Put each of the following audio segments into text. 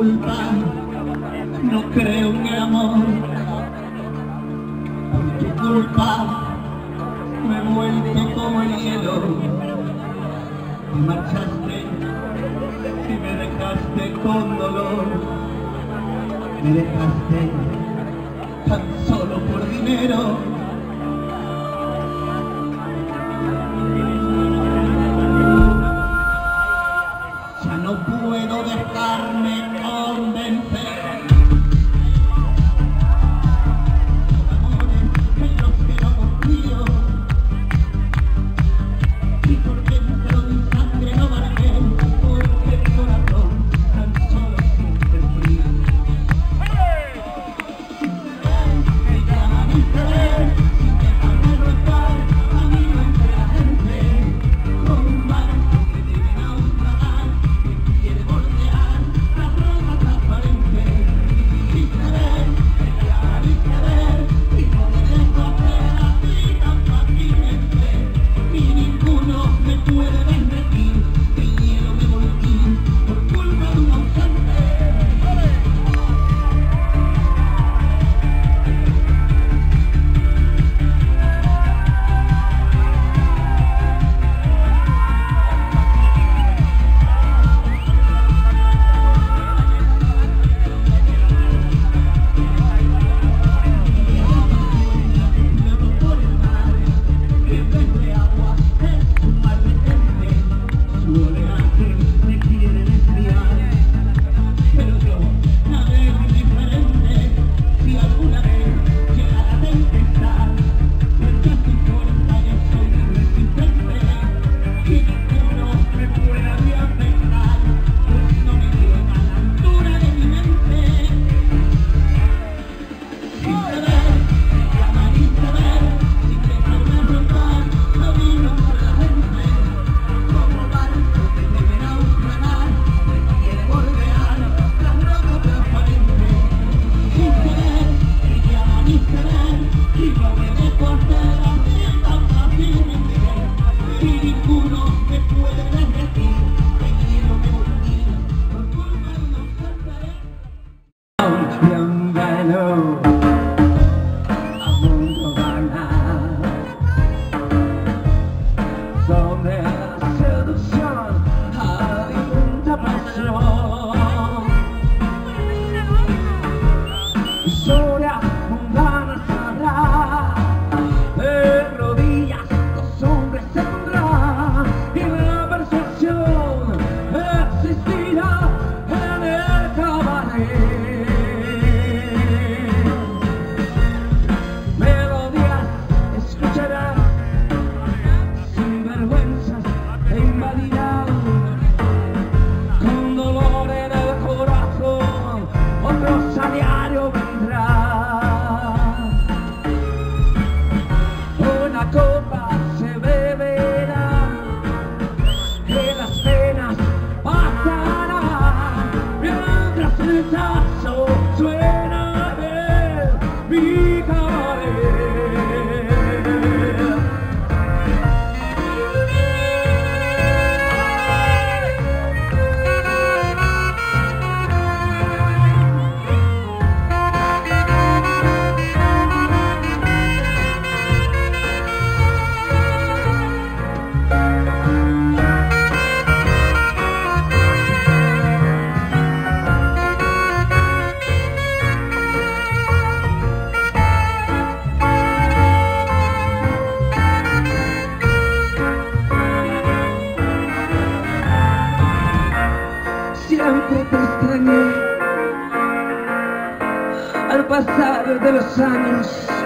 culpa, no creo en el amor. Por tu culpa me he vuelto como el hielo. Te marchaste y me dejaste con dolor. Me dejaste tan solo por dinero. pasar de los años.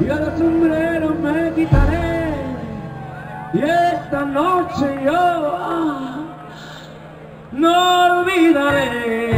yo los sombreros me quitaré y esta noche yo ah, no olvidaré.